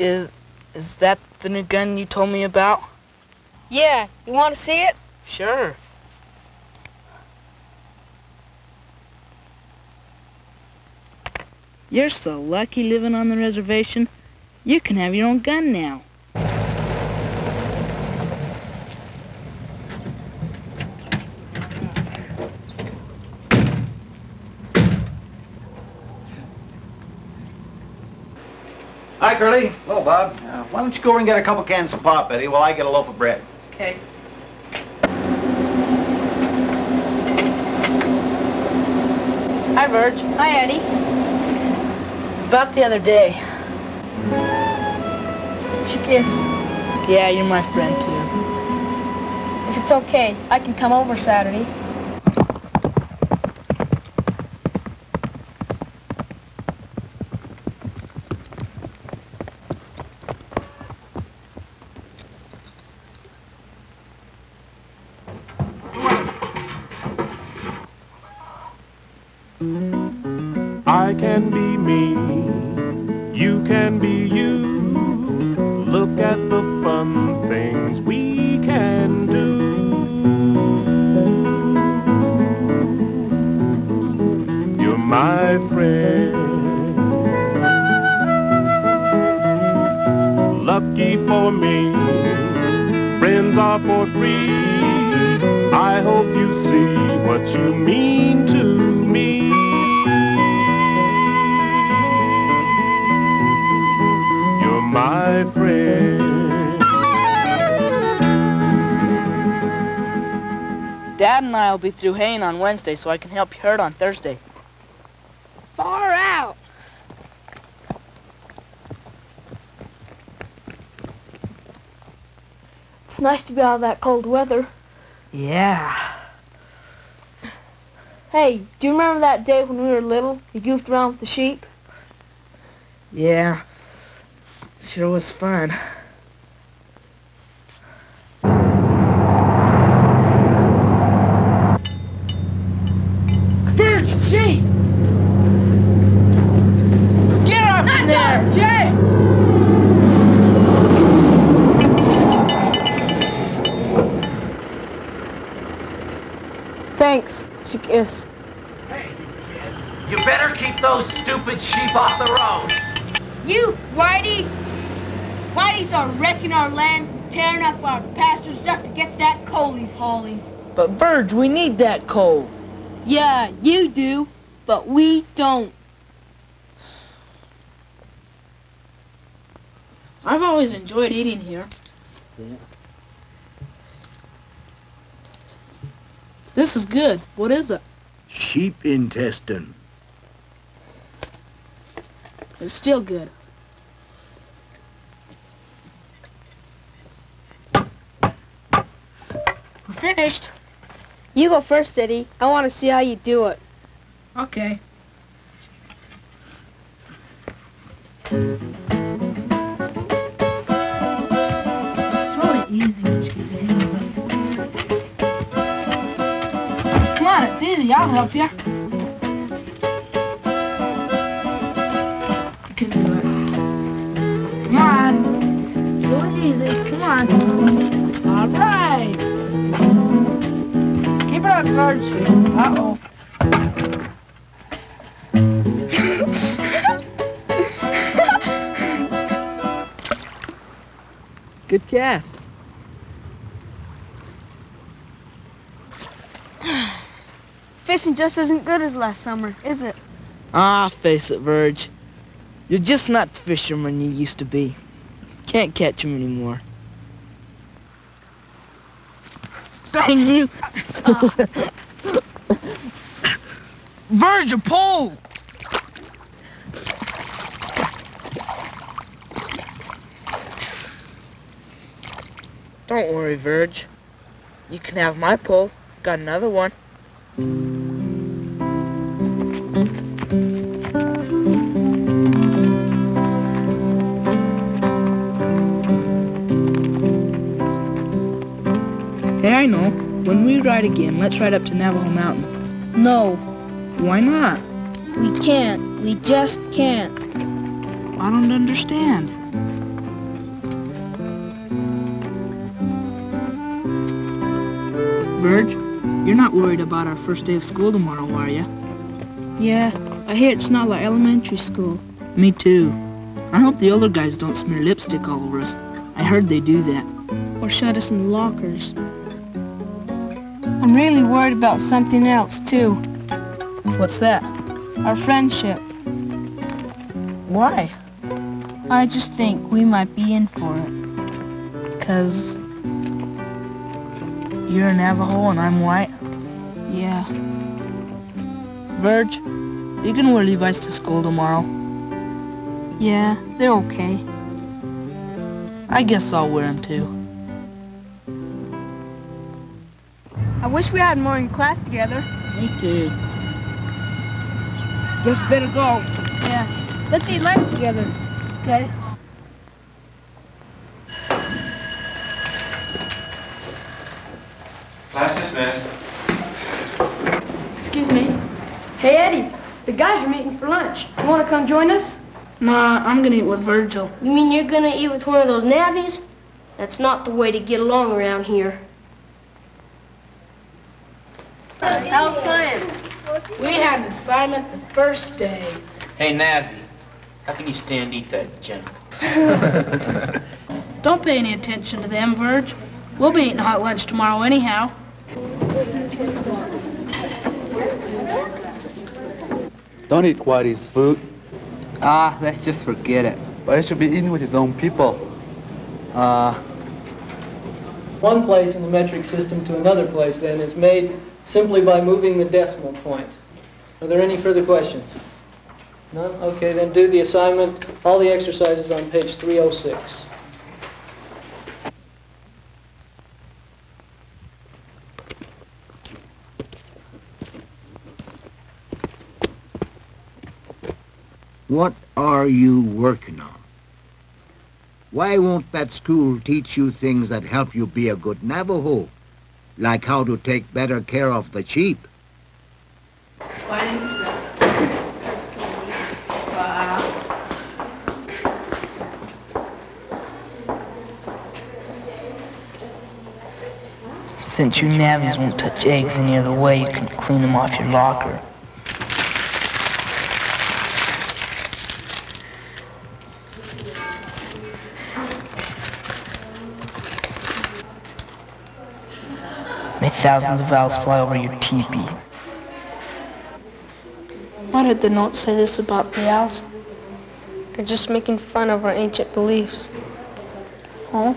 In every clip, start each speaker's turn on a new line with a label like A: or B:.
A: Is is that the new gun you told me about?
B: Yeah, you want to see it?
A: Sure. You're so lucky living on the reservation. You can have your own gun now.
C: Hi, Curly.
D: Hello, Bob.
C: Uh, why don't you go over and get a couple cans of pop, Eddie, while I get a loaf of bread?
A: Okay. Hi, Verge.
B: Hi, Eddie.
A: About the other day.
B: Shik'is.
A: Yeah, you're my friend, too.
B: if it's okay, I can come over Saturday.
E: Things we can do. You're my friend. Lucky for me, friends are for free. I hope you see what you mean to me. You're my friend.
A: Dad and I will be through haying on Wednesday, so I can help you herd on Thursday.
B: Far out. It's nice to be out of that cold weather.
A: Yeah.
B: Hey, do you remember that day when we were little? You goofed around with the sheep?
A: Yeah. Sure was fun.
B: Shakis.
C: You better keep those stupid sheep off the road.
B: You, Whitey! Whitey's are wrecking our land, tearing up our pastures just to get that coal he's hauling.
A: But Verge, we need that coal.
B: Yeah, you do, but we don't.
A: I've always enjoyed eating here. Yeah. This is good. What is it?
D: Sheep intestine.
A: It's still good. We're finished.
B: You go first, Eddie. I want to see how you do it.
A: Okay. I'll help you. You can do it. Come on. Do it easy. Come on. All right. Keep it up, George. Uh-oh. Good cast.
B: Fishing just isn't good as last summer, is it?
A: Ah, face it, Verge. You're just not the fisherman you used to be. Can't catch 'em anymore. Dang you! Verge, a pole! Don't worry, Verge. You can have my pole. Got another one. Ride again, let's ride up to Navajo Mountain.
B: No,
A: Why not?
B: we can't. We just can't.
A: I don't understand. Verge, you're not worried about our first day of school tomorrow, are you?
B: Yeah, I hear it's not like elementary school.
A: Me too. I hope the older guys don't smear lipstick all over us. I heard they do that.
B: Or shut us in lockers. I'm really worried about something else, too.
A: What's that?
B: Our friendship.
A: Why?
B: I just think we might be in for it.
A: Cause you're a Navajo and I'm white.
B: Yeah.
A: Verge, you can wear Levi's to school tomorrow.
B: Yeah, they're okay.
A: I guess I'll wear them too.
B: I wish we had more in class together.
A: Me too. Guess better go.
B: Yeah. Let's eat lunch together.
A: Okay.
F: Class dismissed.
B: Excuse me. Hey, Eddie. The guys are meeting for lunch. You want to come join us?
A: Nah, I'm gonna eat with Virgil.
G: You mean you're gonna eat with one of those navvies? That's not the way to get along around here.
B: How's science?
A: We had an assignment the first day.
C: Hey, Navi, how can you stand eat that junk?
A: Don't pay any attention to them, Verge. We'll be eating hot lunch tomorrow anyhow.
H: Don't eat Whitey's food,
C: Ah, let's just forget it.
H: but he should be eating with his own people. Uh,
I: One place in the metric system to another place, then, is made simply by moving the decimal point. Are there any further questions? None? Okay, then do the assignment, all the exercises on page 306.
D: What are you working on? Why won't that school teach you things that help you be a good Navajo? Like how to take better care of the sheep?
A: Since you navvies won't touch eggs any other way, you can clean them off your locker. Thousands of owls fly over your teepee.
B: Why did the note say this about the owls? They're just making fun of our ancient beliefs. Huh?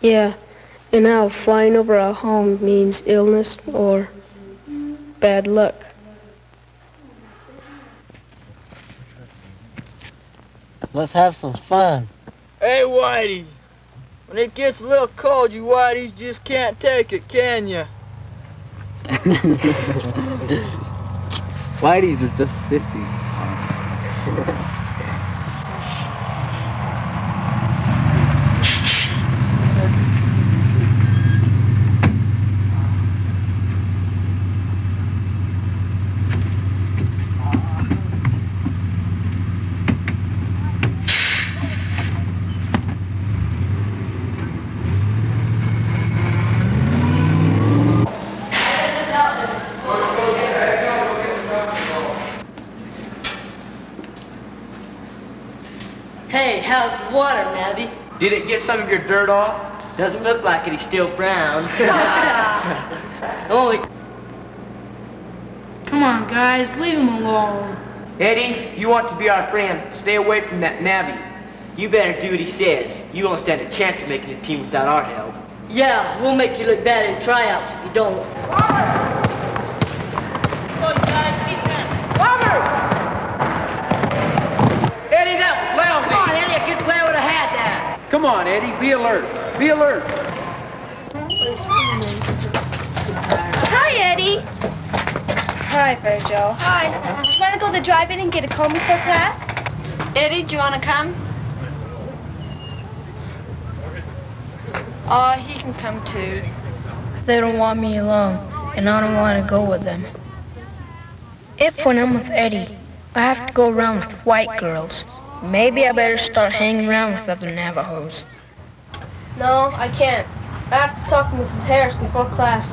B: Yeah, an owl flying over our home means illness or bad luck.
C: Let's have some fun.
A: Hey, Whitey. When it gets a little cold, you Whiteys just can't take it, can ya?
H: Whitey's are just sissies.
G: Hey, how's the water, Navvy?
C: Did it get some of your dirt off?
G: Doesn't look like it. He's still brown. Only
B: Come on, guys, leave him alone.
C: Eddie, if you want to be our friend, stay away from that Navi. You better do what he says. You won't stand a chance of making a team without our help.
G: Yeah, we'll make you look bad in tryouts if you don't. Come on, Eddie,
C: be alert. Be alert.
J: Hi, Eddie.
B: Hi, Virgil.
J: Hi. Do you Want to go to the drive-in and get a comb before class?
B: Eddie, do you want to come?
J: Oh, he can come too.
B: They don't want me alone, and I don't want to go with them. If when I'm with Eddie, I have to go around with white girls, maybe I better start hanging around with other Navajos.
G: No, I can't. I have to talk to Mrs. Harris before class.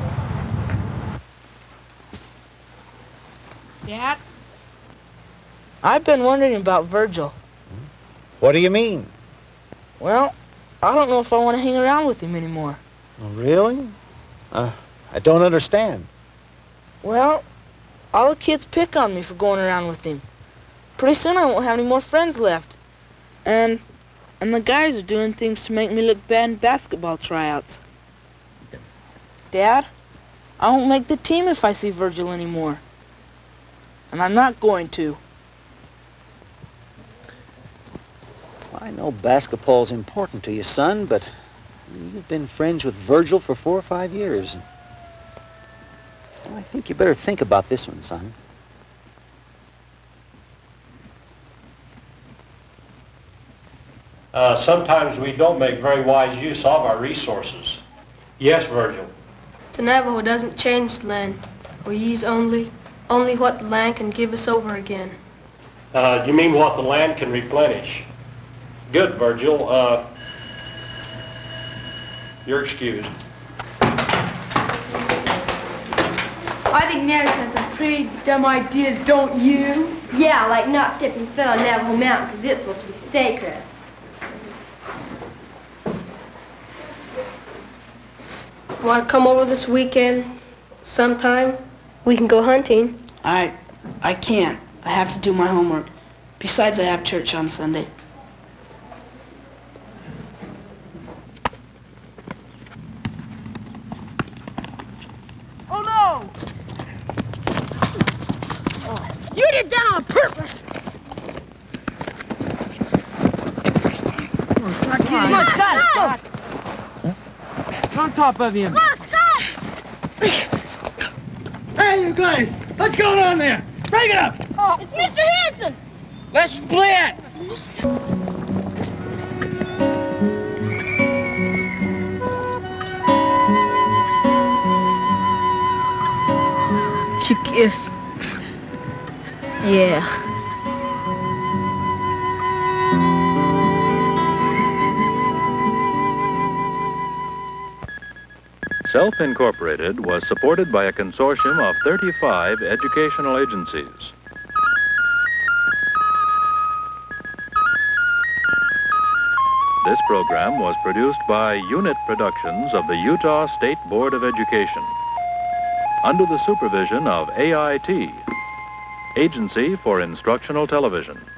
A: Dad? I've been wondering about Virgil.
F: What do you mean?
A: Well, I don't know if I want to hang around with him anymore.
F: Oh, really? Uh, I don't understand.
A: Well, all the kids pick on me for going around with him. Pretty soon I won't have any more friends left. And and the guys are doing things to make me look bad in basketball tryouts. Dad, I won't make the team if I see Virgil anymore. And I'm not going to.
F: I know basketball's important to you, son, but you've been friends with Virgil for four or five years. Well, I think you better think about this one, son.
K: Uh, sometimes we don't make very wise use of our resources. Yes, Virgil.
B: The Navajo doesn't change the land. We use only, only what the land can give us over again.
K: Uh, you mean what the land can replenish? Good, Virgil. Uh, you're excused.
J: I think Navy has some pretty dumb ideas, don't you?
G: Yeah, like not stepping foot on Navajo Mountain because it's supposed to be sacred.
B: Want to come over this weekend sometime? We can go hunting.
A: I I can't. I have to do my homework. Besides, I have church on Sunday.
J: Oh no! You did that on purpose!
A: Come on, Scott, On top of him.
J: Come on, Scott!
L: Hey, you guys! What's going on there? Break it up!
J: Oh, it's Mr. Hanson!
A: Let's split! She kiss. Yeah.
M: Self Incorporated was supported by a consortium of 35 educational agencies. This program was produced by Unit Productions of the Utah State Board of Education under the supervision of AIT, Agency for Instructional Television.